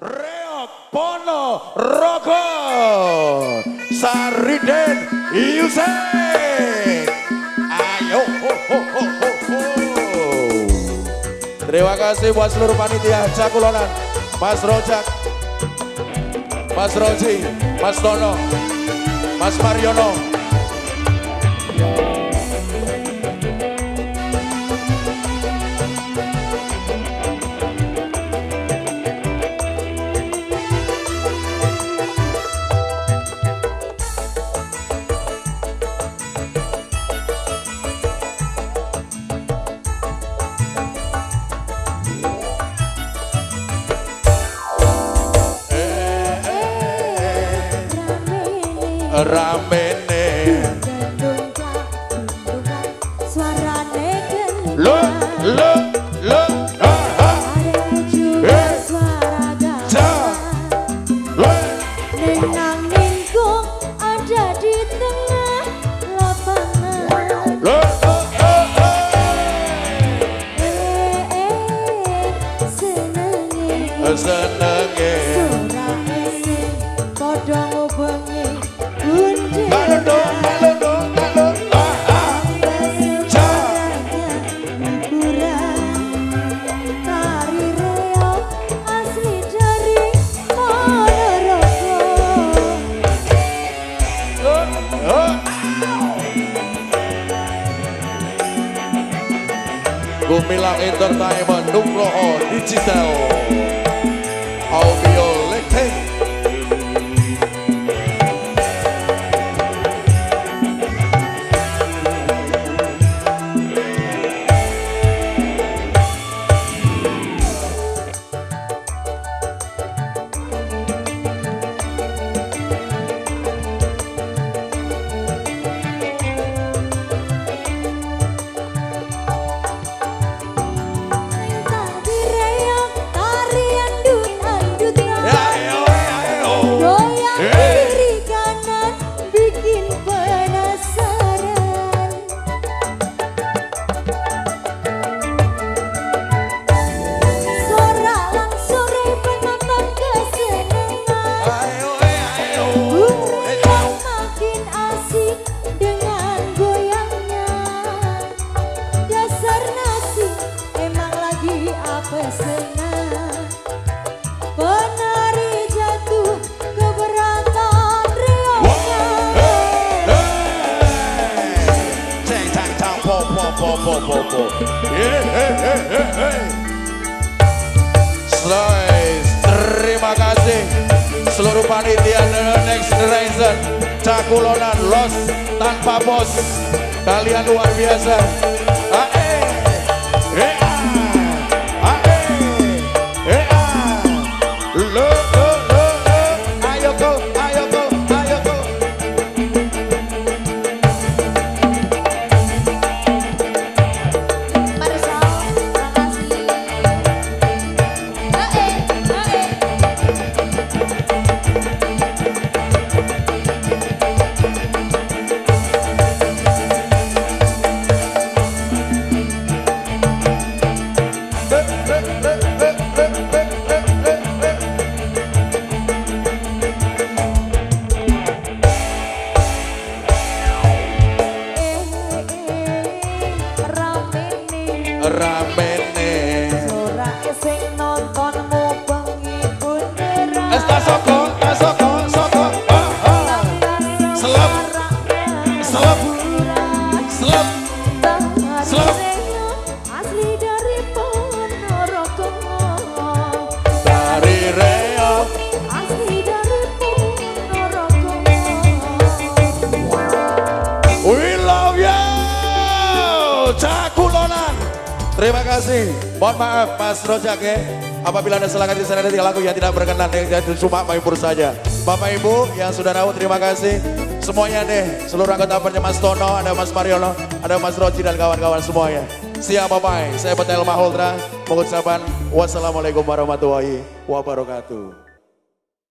Reok Pono Roko. Sariden Yusek Ayo ho, ho, ho, ho, ho. Terima kasih buat seluruh panitia Cakulonan Mas Rojak Mas Roji Mas Dono Mas Mariono ramene. Lo lo lo ha eh. Nenang ningkung ada di tengah lapangan lo lo lo Eh. Eh senenge senenge Gumilang Entertainment Nugroho Digital Audio Slice, terima kasih. Seluruh panitia The Next Generation. Cakulonan Los tanpa bos. Kalian luar biasa. Ae, rapper Terima kasih. Mohon maaf Mas Rojak ya. Apabila ada salah kata sana ada lagu yang tidak berkenan yang cuma maipur saja. Bapak Ibu yang sudah rawat terima kasih. Semuanya deh. Seluruh anggota pernya Mas Tono Ada Mas Mariono Ada Mas Roji dan kawan-kawan semuanya. Siap bye Saya Betel Maholdra Mengucapkan Wassalamualaikum warahmatullahi wabarakatuh